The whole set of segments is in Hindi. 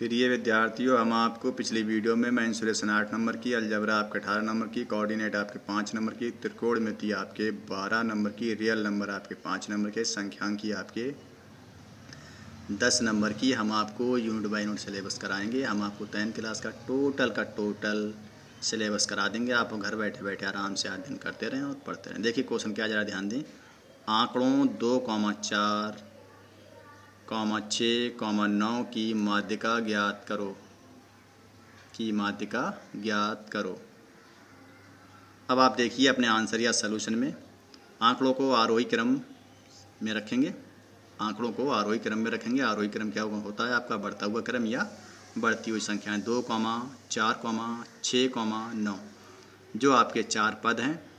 प्रिय विद्यार्थियों, हम आपको पिछली वीडियो में मैं मैंसुरेशन आठ नंबर की, अलजबरा आपके अठारह नंबर की, कोऑर्डिनेट आपके पाँच नंबर की त्रिकोणमिति आपके बारह नंबर की, रियल नंबर आपके पाँच नंबर के, संख्यांकी आपके दस नंबर की, हम आपको यूनिट बाई यूनिट सिलेबस कराएँगे। हम आपको टेंथ क्लास का टोटल का टोटल सिलेबस करा देंगे। आप घर बैठे बैठे आराम से अध्ययन करते रहें और पढ़ते रहें। देखिए क्वेश्चन क्या ज़रा ध्यान दें। आंकड़ों दो कौमा चार कॉमा छः, कॉमा नौ की माध्यिका ज्ञात करो। की माध्यिका ज्ञात करो। अब आप देखिए अपने आंसर या सलूशन में। आंकड़ों को आरोही क्रम में रखेंगे। आंकड़ों को आरोही क्रम में रखेंगे। आरोही क्रम क्या होता है आपका बढ़ता हुआ क्रम या बढ़ती हुई संख्याएँ। दो कॉमा, चार कॉमा, छः कॉमा, नौ। जो आपके चार पद हैं,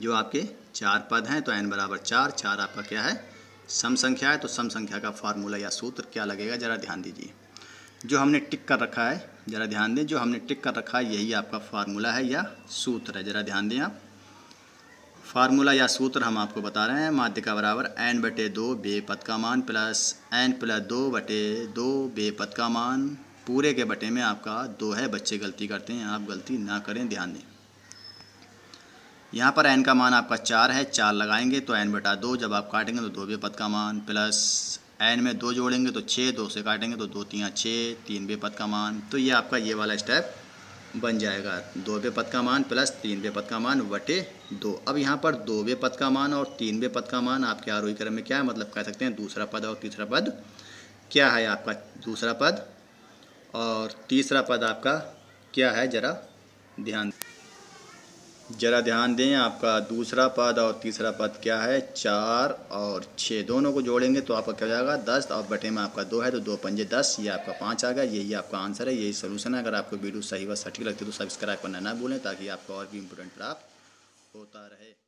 जो आपके चार पद हैं तो एन बराबर चार चार आपका क्या है? सम संख्या है तो सम संख्या का फार्मूला या सूत्र क्या लगेगा? ज़रा ध्यान दीजिए। जो हमने टिक कर रखा है, ज़रा ध्यान दें, जो हमने टिक कर रखा है, यही आपका फार्मूला है या सूत्र है। ज़रा ध्यान दें आप। फार्मूला या सूत्र हम आपको बता रहे हैं, माध्य का बराबर एन बटे दो बे पद का मान प्लस एन प्लस दो बटे दो बे पद का मान। पूरे के बटे में आपका दो है, बच्चे गलती करते हैं, आप गलती ना करें, ध्यान दें। यहाँ पर एन का मान आपका चार है, चार लगाएँगे तो एन बटा दो, जब आप काटेंगे तो दो बे पद का मान प्लस एन में दो जोड़ेंगे तो छः दो से काटेंगे तो दो, तीन छः तीन बे पद का मान। तो ये आपका ये वाला स्टेप बन जाएगा। दो बे पद का मान प्लस तीन बे पद का मान वटे दो। अब यहाँ पर दो बे पद का मान और तीन बे पद का मान आपके आरोही क्रम में क्या है? मतलब कह सकते हैं दूसरा पद और तीसरा पद क्या है आपका दूसरा पद? और तीसरा पद आपका क्या है? ज़रा ध्यान ज़रा ध्यान दें, आपका दूसरा पद और तीसरा पद क्या है? चार और छः दोनों को जोड़ेंगे तो आपका क्या हो जाएगा? दस। और बटे में आपका दो है तो दो पंजे दस। ये आपका पाँच आ गया। यही आपका आंसर है। यही सोल्यूशन है। अगर आपको वीडियो सही व सटीक लगती है तो सब्सक्राइब करना ना भूलें ताकि आपको और भी इम्पोर्टेंट प्राप्त होता रहे।